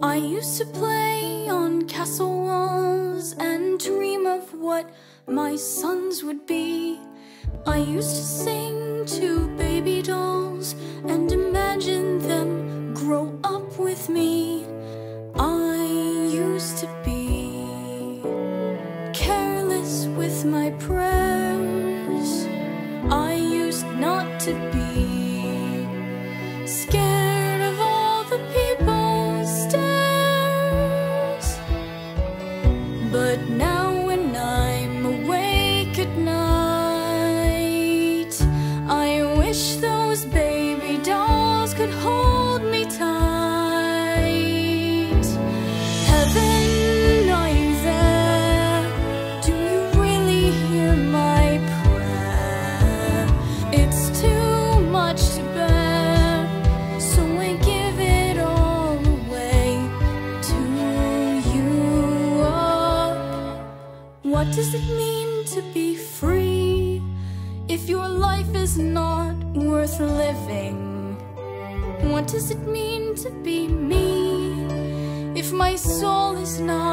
I used to play on castle walls and dream of what my sons would be. I used to sing to baby dolls and imagine them grow up with me. Not to be What does it mean to be free if your life is not worth living? What does it mean to be me if my soul is not?